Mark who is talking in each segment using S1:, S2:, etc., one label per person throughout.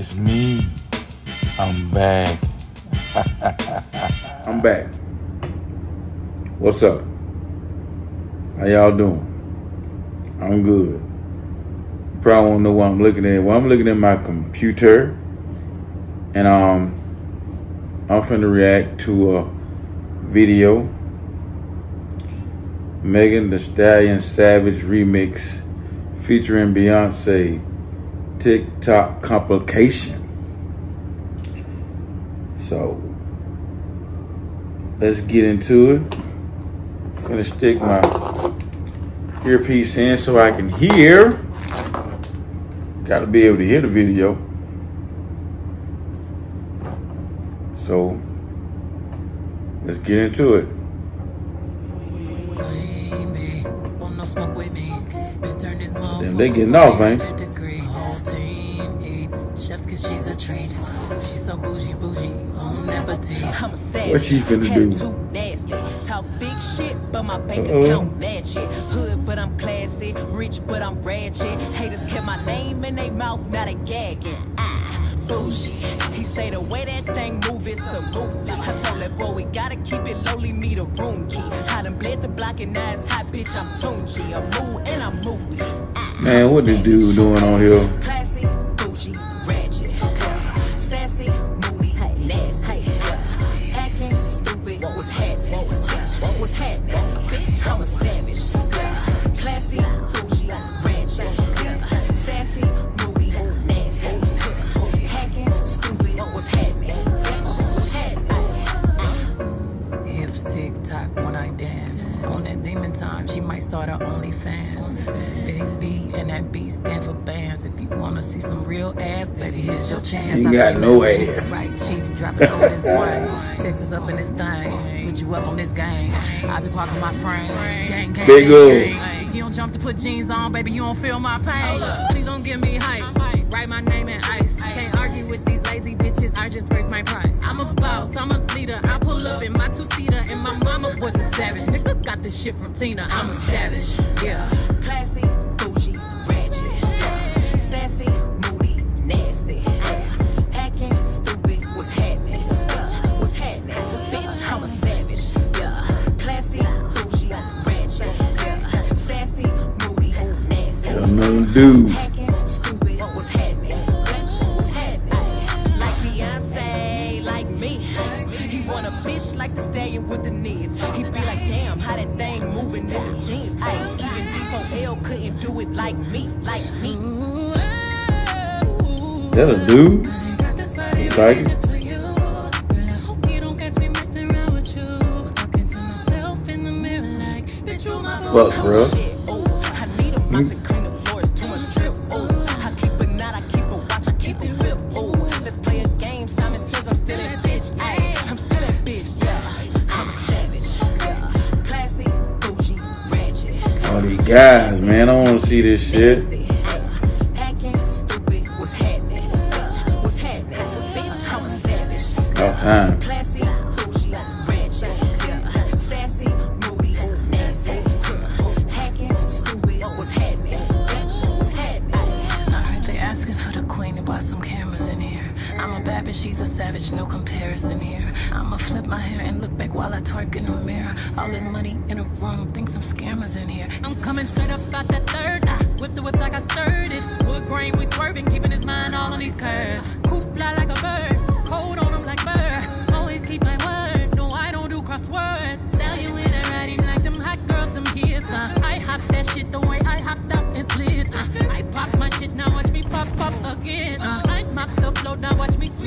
S1: It's me. I'm back.
S2: I'm back. What's up? How y'all doing? I'm good. You probably won't know what I'm looking at. Well, I'm looking at my computer, and um, I'm finna react to a video. Megan Thee Stallion Savage remix featuring Beyonce. TikTok complication. So let's get into it. I'm gonna stick my earpiece in so I can hear. Gotta be able to hear the video. So let's get into it. Then they getting off, ain't? Chefs cause she's a treat. She's so bougie, bougie, on appetite. I'm a sad What she finna do? Too nasty. Talk big shit, but my bank uh-uh. account match it. Hood, but I'm classy. Rich, but I'm ratchet. Haters kept my name in their mouth, not a gagging. Ah, bougie. He say the way that thing move, it's a movie. I told that boy we gotta keep it lowly, me the room key. I done bled the block and now it's hot, bitch. I'm Tunchi. I'm mood and I'm moody. Man, what this dude doing on here?
S3: Start her OnlyFans. Big B and that B stand for bands. If you wanna see some real ass, baby, here's your chance.
S2: You got no ass.
S3: Right, cheap, dropping on this one. Texas up in this thing, put you up on this game. I be parking my frame, gang, gang,
S2: Big gang, gang.
S3: If you don't jump to put jeans on, baby, you don't feel my pain. Please don't give me hype. Write my name in ice. Can't argue with these lazy bitches. I just raise my price. I'm a boss. I'm a leader. I pull up in my two seater, and my mama was a savage. Nigga got this shit from Tina. I'm a savage. Yeah. Classy, bougie, ratchet. Yeah. Sassy, moody, nasty. Yeah. Hacking, stupid. What's happening? What's happening? Bitch, I'm a savage. Yeah. Classy, bougie, ratchet. Yeah. Sassy, moody, nasty.
S2: Another dude.
S3: like jeans. I even D4L couldn't do it like me, like me.
S2: That a dude? Like? Fuck, bro. Guys, man, I want to see this shit. All time.
S3: She's a savage, no comparison here. I'ma flip my hair and look back while I twerk in the mirror. All this money in a room, think some scammers in here. I'm coming straight up out that third. I whip the whip like I stirred it. Wood grain, we swerving, keeping his mind all on these curves. Coop fly like a bird, cold on them like birds. Always keep my word, no, I don't do crosswords. Sell you in ride him like them hot girls, them kids. Uh, I hop that shit the way I hopped up and slid. Uh, I pop my shit, now watch me pop up again. Uh,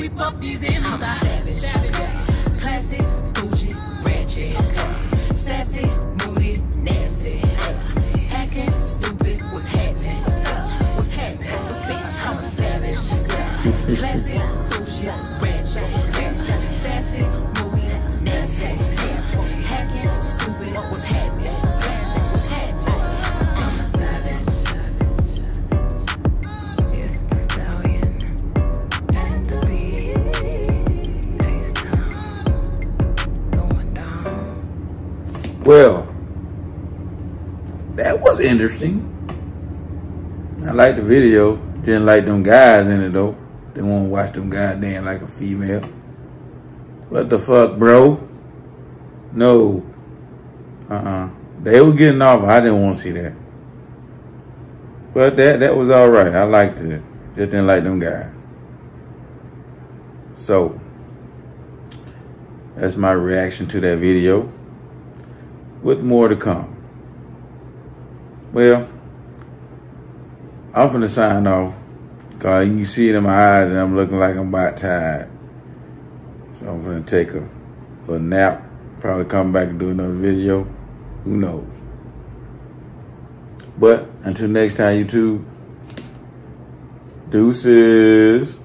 S3: sweep up these ends. I'm savage, savage, classic, bougie, ratchet, sassy, moody, nasty, hacking, stupid. What's happening? What's happening? Bitch, I'm a savage, classic, bougie, ratchet, sassy, moody, nasty, hacking, stupid. What's happening?
S2: Well, that was interesting. I like the video. Didn't like them guys in it though.
S1: They won't watch them goddamn like a female. What the fuck, bro? No. Uh-uh. They were getting off. I didn't want to see that. But that that was all right. I liked it. Just didn't like them guys. So, that's my reaction to that video. With more to come. Well, I'm finna sign off. Cause you see it in my eyes and I'm looking like I'm about tired. So I'm gonna take a little nap. Probably come back and do another video. Who knows? But until next time, YouTube, deuces.